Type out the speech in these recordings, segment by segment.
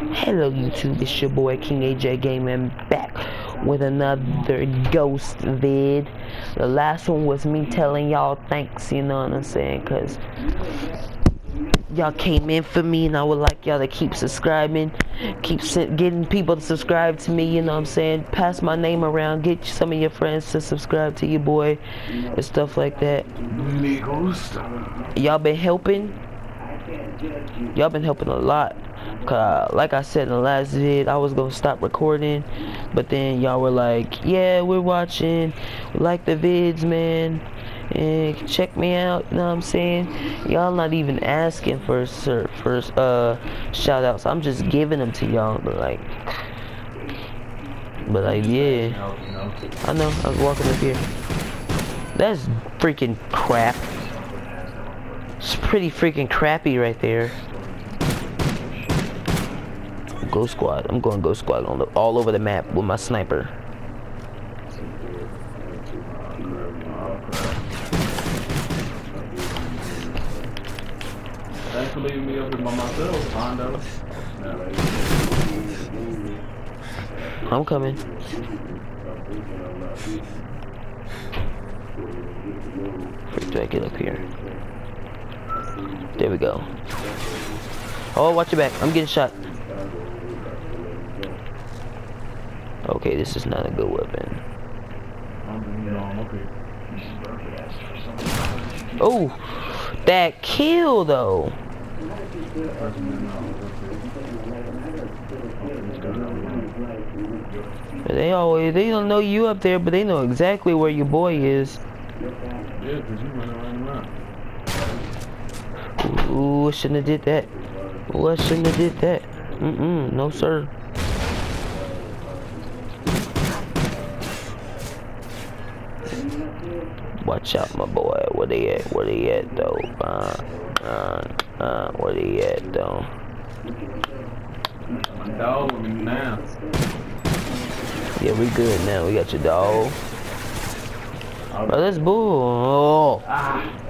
Hello YouTube, it's your boy King AJ Gaming back with another ghost vid. The last one was me telling y'all thanks, you know what I'm saying? Cause y'all came in for me and I would like y'all to keep subscribing. Keep getting people to subscribe to me, you know what I'm saying? Pass my name around, get some of your friends to subscribe to your boy and stuff like that. Y'all been helping. Y'all been helping a lot. Cause like I said in the last vid, I was gonna stop recording, but then y'all were like, yeah, we're watching, we like the vids, man, and check me out, you know what I'm saying? Y'all not even asking for for uh shout outs. I'm just giving them to y'all, but like, but like, yeah, I know, I was walking up here. That's freaking crap. It's pretty freaking crappy right there. Go squad. I'm going go squad on the, all over the map with my sniper. Thanks for leaving me up here by myself, Hondo. I'm coming. Where do I get up here? There we go. Oh, watch your back. I'm getting shot. Okay, this is not a good weapon. Oh, that kill though. They always, they don't know you up there, but they know exactly where your boy is. Yeah, cause you went around Ooh, I shouldn't have did that. Ooh, I shouldn't have did that. Mm-mm, no sir. Watch out, my boy. Where they at? Where they at, though? Uh, uh, uh, where they at, though? My dog now. Yeah, we good now. We got your dog. Oh, that's bull. Oh. Ah.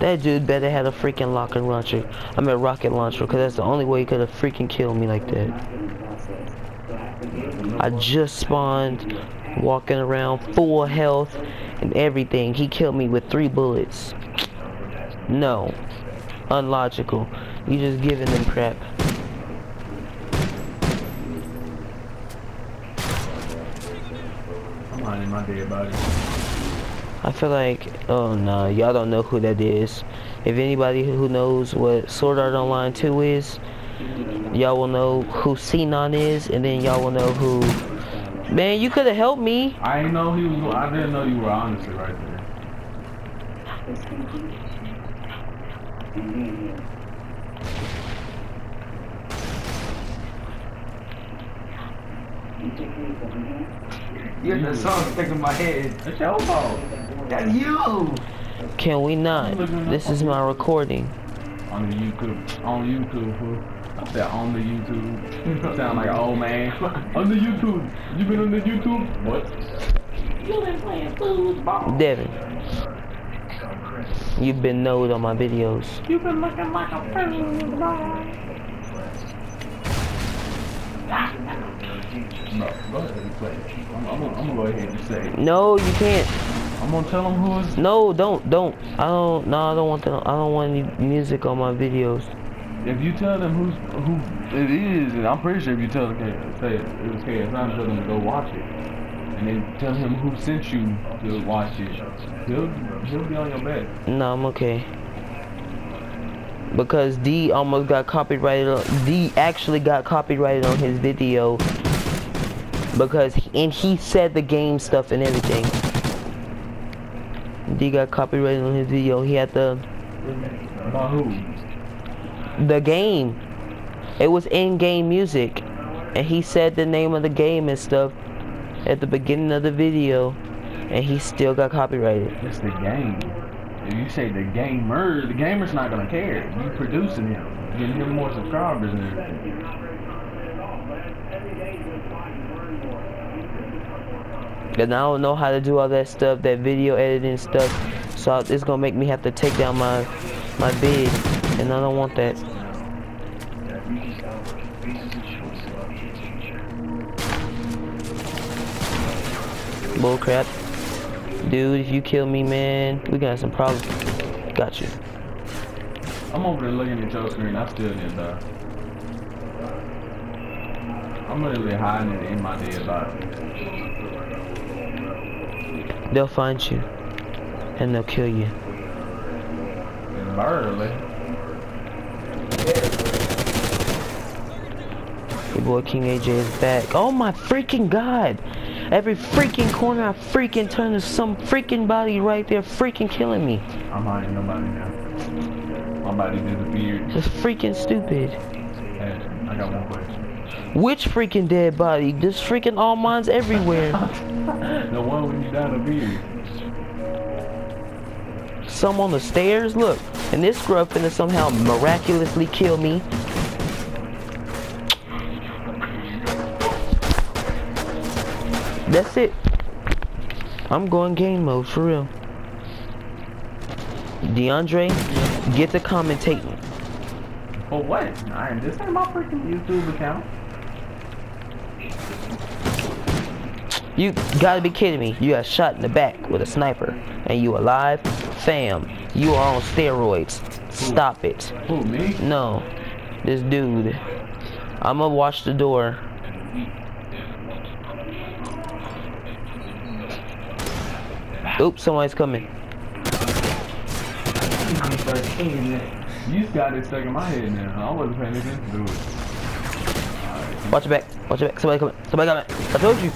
That dude better had a freaking rocket launcher. I mean rocket launcher, because that's the only way he could have freaking killed me like that. I just spawned, walking around, full health, and everything. He killed me with three bullets. No. Unlogical. You just giving them crap. I'm hiding my dead body. I feel like, oh no, y'all don't know who that is. If anybody who knows what Sword Art Online 2 is, y'all will know who Sinon is, and then y'all will know who... Man, you could have helped me. I didn't know he was, I didn't know you were honestly right there. Yeah, that song stuck in my head. That's your fault. That's you. Can we not? This is my recording. On the YouTube. On YouTube, fool. I said on the YouTube. Sound like an old man. on the YouTube. You been on the YouTube? What? You been playing foosball. Devin. You've been noted on my videos. You've been looking like a foosball. No, go ahead and play. I'm, I'm, I'm gonna go ahead and say. No, you can't. I'm gonna tell them who is. No, don't, don't. I don't. No, I don't want that. I don't want any music on my videos. If you tell them who's who it is, and I'm pretty sure if you tell them, say it was KS9, tell them to go watch it, and then tell him who sent you to watch it, he'll he'll be on your back. No, I'm okay. Because D almost got copyrighted. On, D actually got copyrighted on his video because and he said the game stuff and everything. He got copyrighted on his video. He had the who? the game. It was in-game music, and he said the name of the game and stuff. at the beginning of the video, and he still got copyrighted. It's the game. You say the gamer, the gamer's not gonna care. You producing him, getting him more subscribers and everything. And I don't know how to do all that stuff, that video editing stuff. So it's gonna make me have to take down my my bid, and I don't want that. Bullcrap. Dude, if you kill me, man, we got some problems. Got you. I'm over there looking at your screen. I still didn't die. I'm literally hiding it in my dead body. They'll find you, and they'll kill you. Early. Your boy King AJ is back. Oh my freaking god! Every freaking corner I freaking turn to some freaking body right there freaking killing me. I'm hiding nobody now. My body disappeared. It's freaking stupid. Hey, I got one question. Which freaking dead body? There's freaking all mines everywhere. The one when you down the beard. Some on the stairs, look. And this scrub finna somehow miraculously kill me. That's it. I'm going game mode for real. DeAndre, get to commentating. For what? I this ain't my freaking YouTube account. You gotta be kidding me. You got shot in the back with a sniper. And you alive? Fam, you are on steroids. Stop it. Who, me? No. This dude. I'ma watch the door. Oops, somebody's coming. You got it stuck in my head now. I wasn't paying attention to it. Watch your back. Watch your back. Somebody coming. Somebody coming. I told you.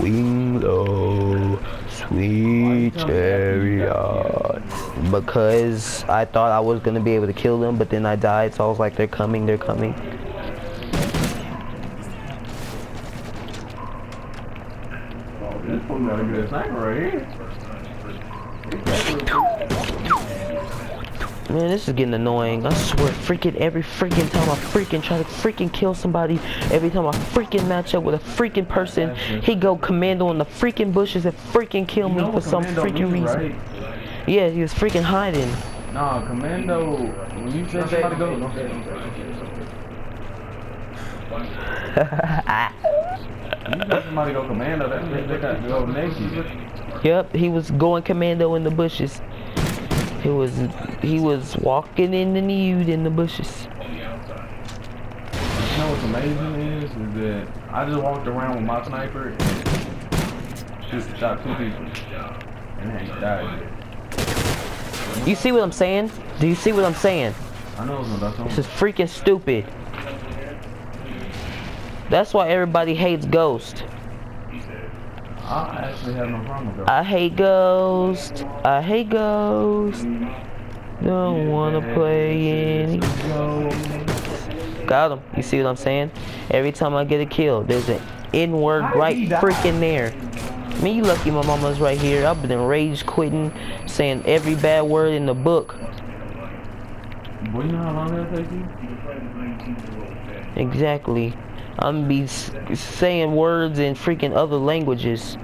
Swing low, sweet chariot. Because I thought I was gonna be able to kill them, but then I died, so I was like, they're coming, they're coming. Oh, this one got a good sniper right here. Man, this is getting annoying. I swear, freaking every freaking time I freaking try to freaking kill somebody, every time I freaking match up with a freaking person, he go commando in the freaking bushes and freaking kill You me know for some freaking means, reason. right? Yeah, he was freaking hiding. Nah, commando. When you tell somebody go, don't say When you tell somebody go commando, that means they got to go naked. Yep, he was going commando in the bushes. He was he was walking in the nude in the bushes. You know what's amazing is, is that I just walked around with my sniper and shoot, shot two people. And they died. You see what I'm saying? Do you see what I'm saying? I know not This is freaking stupid. That's why everybody hates Ghost. I actually have no problem with that. I hate Ghost. I hate Ghost. Don't wanna play any. Got him. You see what I'm saying? Every time I get a kill, there's an N word How right freaking there. Me, lucky my mama's right here. I've been rage quitting, saying every bad word in the book. Boy, you know how long that'll take you? Exactly. I'm be saying words in freaking other languages.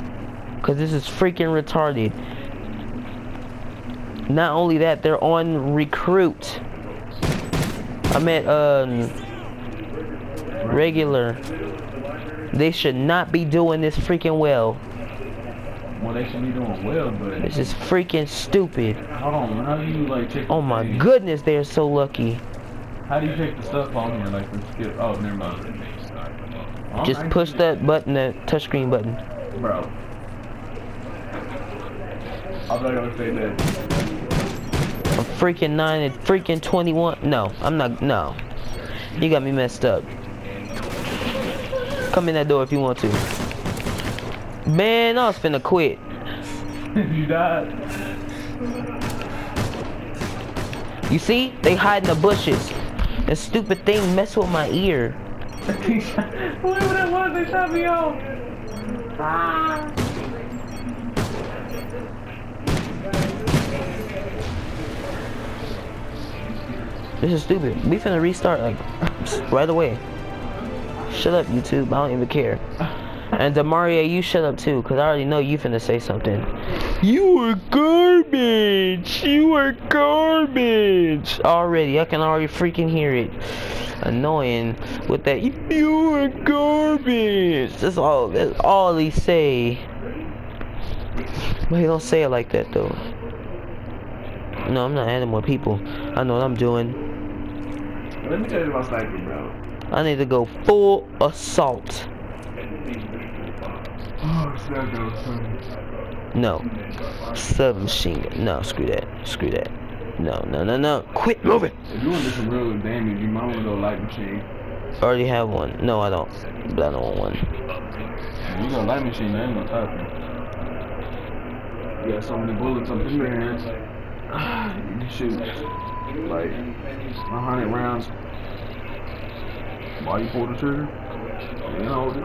Cause this is freaking retarded. Not only that, they're on recruit. I'm at um regular. They should not be doing this freaking well. Well, they should be doing well, but This is freaking stupid. hold on. How do you like check? Oh my goodness, they're so lucky. How do you check the stuff on here? Like the skip? Oh, never mind. Just push that button, that touchscreen button. bro. I'm not gonna say that. I'm freaking 9 and freaking 21. No, I'm not. No. You got me messed up. Come in that door if you want to. Man, I was finna quit. you died. You see? They hide in the bushes. That stupid thing mess with my ear. Whoever that was they shot me off? Ah. This is stupid. We finna restart like right away. Shut up, YouTube. I don't even care. And Demaria, you shut up too, cause I already know you finna say something. You are garbage. You are garbage. Already, I can already freaking hear it. Annoying with that. You are garbage. That's all. That's all he say. But he don't say it like that though. No, I'm not adding more people. I know what I'm doing. Let me tell you about sniper, bro. I need to go full assault. Oh, sniper was funny. No. Submachine gun. No, screw that. Screw that. No, no, no, no. Quit moving. If you want to do some real damage, you might want to go light machine. Already have one. No, I don't. But I don't want one. You go light machine, that ain't gonna stop you. Got so many bullets up in there. You can shoot like a hundred rounds while you pull the trigger. And hold it.